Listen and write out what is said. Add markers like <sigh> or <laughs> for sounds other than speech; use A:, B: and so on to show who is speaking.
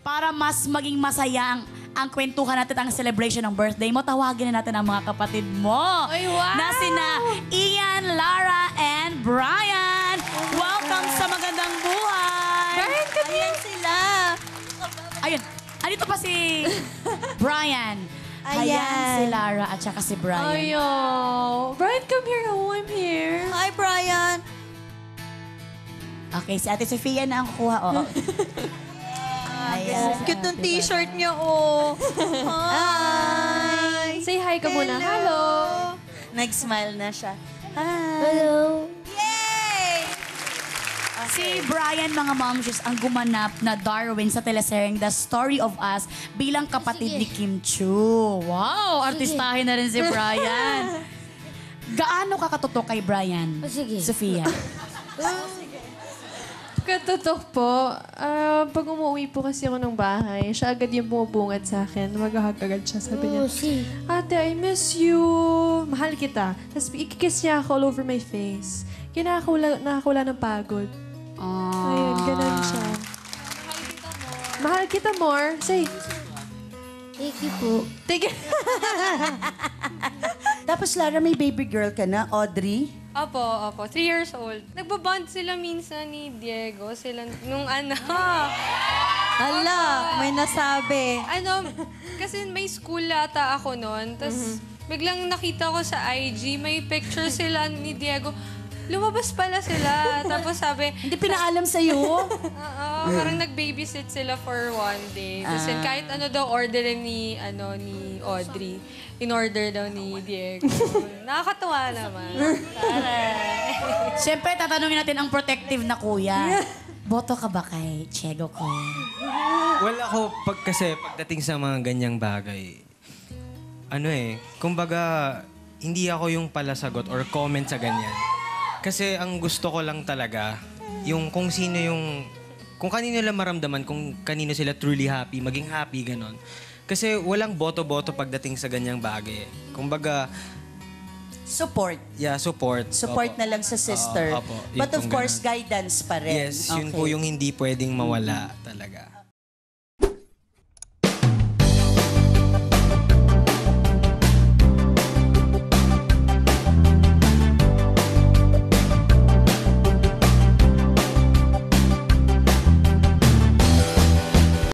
A: para mas maging masaya ang, ang kwentuhan natin at ang celebration ng birthday mo, tawagin na natin ang mga kapatid mo.
B: Ay, wow!
A: Na sina Ian, Lara, and Brian. Welcome sa magandang buhay.
B: Brian, come
A: Ayan sila. Ayun. Andito pa si <laughs> Brian. Ayan.
C: Ayan.
A: si Lara at saka si Brian.
B: Ayo. Brian, come here. Oh, I'm here.
C: Hi, Brian.
A: Okay, si Ate Sofia na ang kukuha. Oh. <laughs> Ayan.
C: Cute ng t-shirt niya, oh. Hi.
B: Say hi ka muna. Hello.
C: Nag-smile na siya. Hi.
B: Hello.
C: Yay!
A: Si Brian, mga momshes, ang gumanap na Darwin sa teleseryeng The Story of Us bilang kapatid ni Kim Chu. Wow! Artistahin na rin si <laughs> Brian. Gaano ka katutok kay Brian?
D: sige.
A: Sofia. <laughs>
B: Katutok po. Ah, pag umuwi po kasi ako ng bahay, siya agad yung bumubungad sa akin. Maghahag agad siya. Sabi niya,
D: Oh, si.
B: Ate, I miss you. Mahal kita. Tapos ikikiss niya ako all over my face. Kinakawala, nakakawala ng pagod. Ayun, ganun siya. Mahal kita more. Say,
D: Thank you po.
B: take <laughs>
C: Tapos, Lara, may baby girl ka na, Audrey.
E: Opo, opo. Three years old. Nagbabond sila minsan ni Diego. Sila nung ano. <laughs>
C: Hala, may nasabi.
E: ano, kasi may school ata ako noon. Tapos biglang nakita ko sa IG, may picture sila ni Diego. Lumabas pala sila. <laughs> Tapos sabi,
C: Hindi pinaalam sa'yo. <laughs>
E: Oo, parang nag-babysit sila for one day. Tapos yun, kahit ano daw orderin ni, ano, ni Audrey, in-order daw ni Diego. Nakakatuwa naman. <laughs>
A: Siyempre, tatanungin natin ang protective na kuya. Boto ka ba kay Chego ko?
F: Well, ako, pag kasi pagdating sa mga ganyang bagay, ano eh, kumbaga, hindi ako yung palasagot or comment sa ganyan. Kasi ang gusto ko lang talaga, yung kung sino yung, kung kanino lang maramdaman, kung kanino sila truly happy, maging happy, ganon. Kasi walang boto-boto pagdating sa ganyang bagay. Kumbaga,
C: Support.
F: yeah, support.
C: Support
F: Opo.
C: na lang sa sister.
F: Oo, opo. Yun
C: But of
F: pong
C: course,
F: ganun.
C: guidance pa rin.
F: Yes, yun
C: Okay.
F: po yung hindi pwedeng mawala talaga.